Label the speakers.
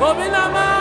Speaker 1: Bobby Lama.